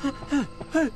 哼哼哼